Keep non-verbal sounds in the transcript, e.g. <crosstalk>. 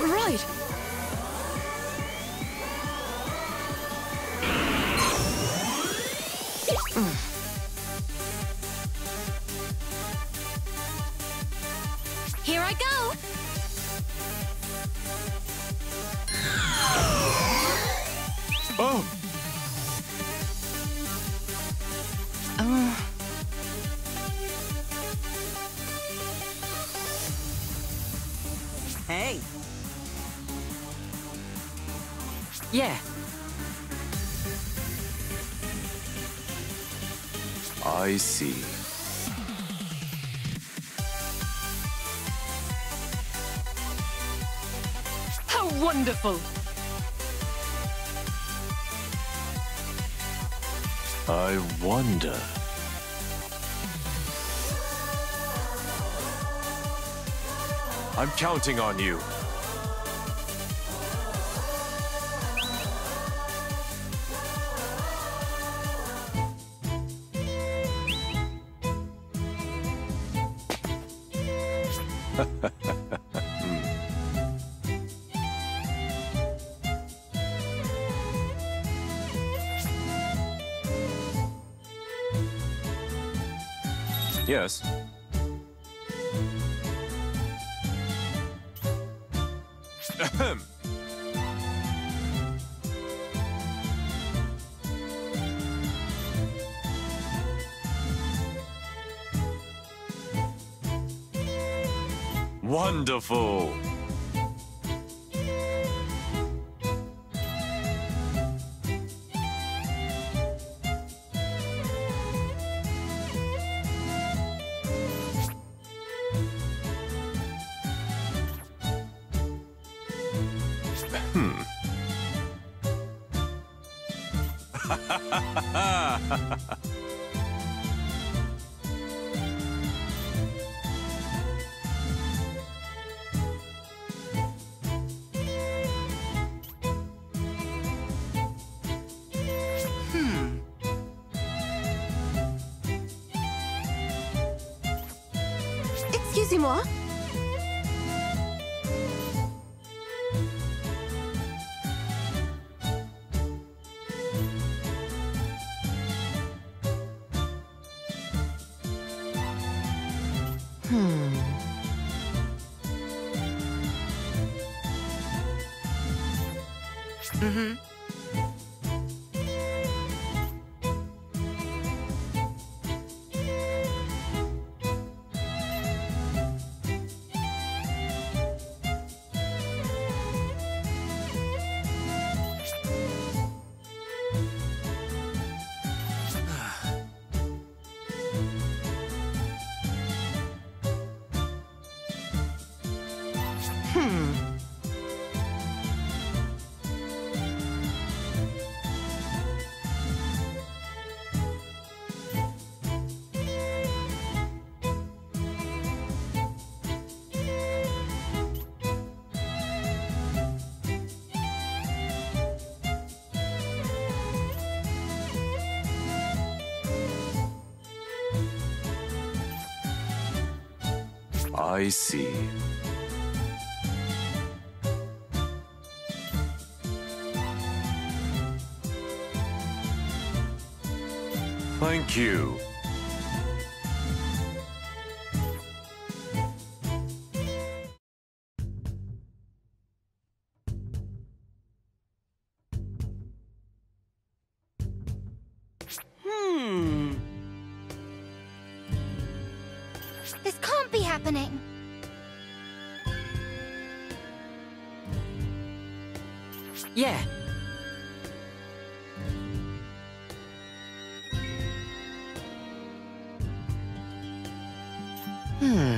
Right. Here I go! Hey, Yeah. I see. How wonderful. I wonder. I'm counting on you. <laughs> Hmm. Yes. Ahem. Wonderful. Hmm. Excusez-moi. Mm-hmm. I see. Thank you. This can't be happening. Yeah. Hmm.